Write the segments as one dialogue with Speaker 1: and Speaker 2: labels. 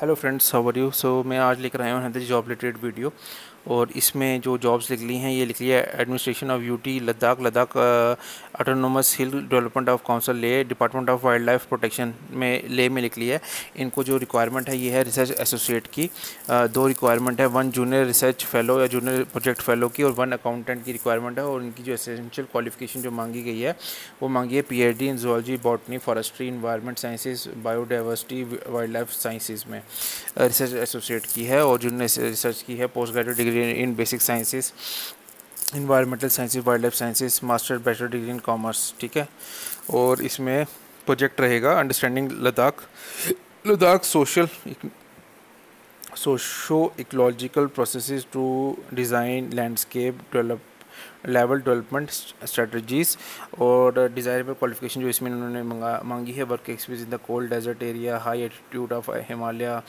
Speaker 1: Hello friends how are you so मैं आज लेकर आया हूँ जॉब रिलेटेड वीडियो और इसमें जो जॉब्स लिख ली हैं ये लिख है administration of UT Ladakh Ladakh autonomous hill development of council Leh department of wildlife protection में ले में लिख लिया है। इनको जो रिक्वायरमेंट है ये है रिसर्च एसोसिएट की। आ, दो रिक्वायरमेंट है वन जूनियर रिसर्च फेलो या जूनियर प्रोजेक्ट फेलो की और वन अकाउंटेंट की रिक्वायरमेंट है और इनकी जो एसेंशियल क्वालिफिकेशन जो मांगी गई है वो मांगी है PhD in zoology botany forestry environment sciences biodiversity wildlife sciences में। रिसर्च एसोसिएट की है और जूनियर रिसर्च की है post graduate degree degree in basic sciences environmental sciences wildlife sciences master bachelor degree in commerce ठीक है? और इसमें प्रोजेक्ट रहेगा understanding Ladakh Ladakh social socio ecological process to design landscape develop level development strategies और desirable qualification जो इसमें उन्होंने मांगी है work experience in the cold desert area high altitude of Himalaya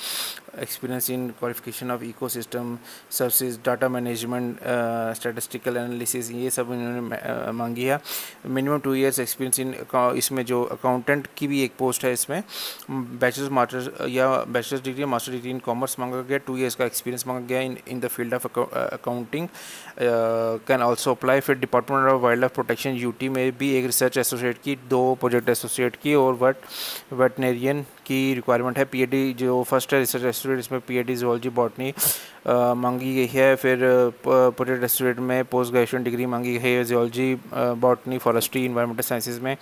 Speaker 1: experience in qualification of ecosystem service data management statistical analysis ये सब इन्होंने uh, मांगी है। Minimum two years experience in इसमें जो अकाउंटेंट की भी एक पोस्ट है इसमें बैचलर्स मास्टर्स या bachelors degree master degree in commerce मांगा गया टू ईयर्स का एक्सपीरियंस मांगा गया in in the field of accounting can also apply फिर department of wild life protection UT में भी एक रिसर्च एसोसिएट की, दो प्रोजेक्ट एसोसिएट की और वट वेटनेरियन की रिक्वायरमेंट है। पीएडी जो फ़र्स्ट है रिसर्च एसोसिएट इसमें पीएडी जोलॉजी बॉटनी मांगी गई है। फिर प्रोजेक्ट एसोसिएट में पोस्ट ग्रेजुएशन डिग्री मांगी गई है geology botany forestry environmental sciences में।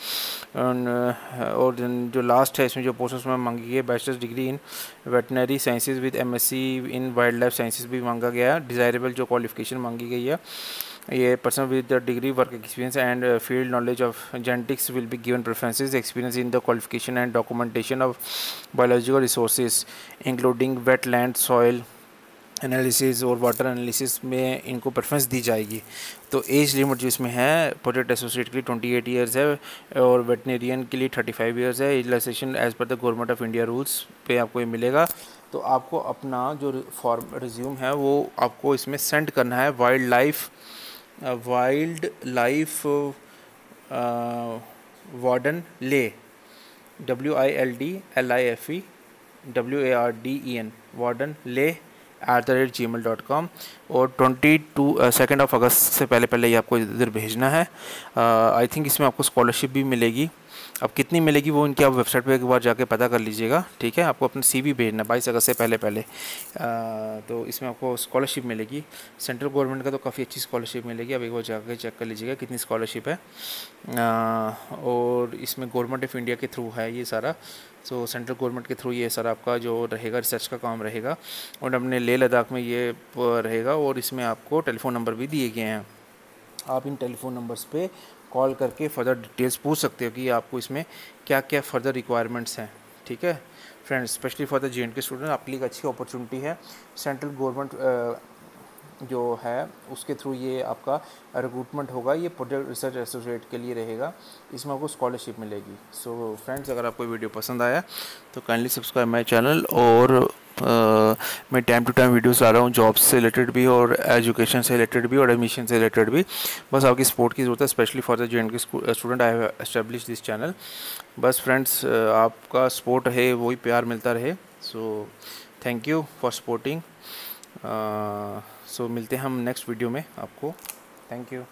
Speaker 1: और जो लास्ट है, इसमें जो पोस्ट उसमें मांगी गई है bachelors degree in veterinary sciences with MSc in wildlife sciences भी मांगा गया है। डिज़ायरेबल जो क्वालिफिकेशन मांगी गई है। ये person with the degree work experience and field knowledge of genetics will be given preferences experience in the qualification and documentation of biological resources including wetland soil analysis और वाटर एनालिसिस में इनको preference दी जाएगी। तो age limit जो इसमें है project associate के लिए ट्वेंटी एट ईयर्स है और वेटनेरियन के लिए थर्टी फाइव ईयर्स है। एजलाइजेशन एज पर the government of India rules पे आपको ये मिलेगा। तो आपको अपना जो फॉर्म रिज्यूम है वो आपको इसमें सेंड करना है। Wildlife wildlife warden Leh. W I L D L I F E W A R D E N warden Leh. At the rate gmail dot com और ट्वेंटी टू सेकेंड ऑफ़ अगस्त से पहले पहले ये आपको इधर भेजना है। आई uh, थिंक इसमें आपको स्कॉलरशिप भी मिलेगी। अब कितनी मिलेगी वो इनकी आप वेबसाइट पे एक बार जाके पता कर लीजिएगा ठीक है? आपको अपना सीवी भेजना बाईस अगस्त से पहले पहले। आ, तो इसमें आपको स्कॉलरशिप मिलेगी। सेंट्रल गवर्नमेंट का तो काफ़ी अच्छी स्कॉलरशिप मिलेगी। अब एक बार जाकर चेक कर लीजिएगा कितनी स्कॉलरशिप है। आ, और इसमें गवर्नमेंट ऑफ़ इंडिया के थ्रू है ये सारा। सो सेंट्रल गवर्नमेंट के थ्रू ये सारा आपका जो रहेगा, रिसर्च का काम रहेगा और अपने लेह लद्दाख में ये रहेगा और इसमें आपको टेलीफोन नंबर भी दिए गए हैं। आप इन टेलीफोन नंबर्स पे कॉल करके फर्दर डिटेल्स पूछ सकते हो कि आपको इसमें क्या क्या फ़र्दर रिक्वायरमेंट्स हैं, ठीक है? Friends, specially for the J and K student आपके लिए एक अच्छी अपॉर्चुनिटी है। सेंट्रल गवर्नमेंट जो है उसके थ्रू ये आपका रिक्रूटमेंट होगा ये प्रोजेक्ट रिसर्च एसोसिएट के लिए रहेगा। इसमें आपको स्कॉलरशिप मिलेगी। सो so, फ्रेंड्स अगर आपको वीडियो पसंद आया तो काइंडली सब्सक्राइब माई चैनल और आ, मैं टाइम टू टाइम वीडियोस ला रहा हूँ जॉब्स से रिलेटेड भी और एजुकेशन से रिलेटेड भी और एडमिशन से रिलेटेड भी। बस आपकी सपोर्ट की ज़रूरत है specially for the J and K student I have establish this channel बस फ्रेंड्स आपका सपोर्ट रहे वही प्यार मिलता रहे। So thank you for supporting so मिलते हैं हम नेक्स्ट वीडियो में आपको. Thank you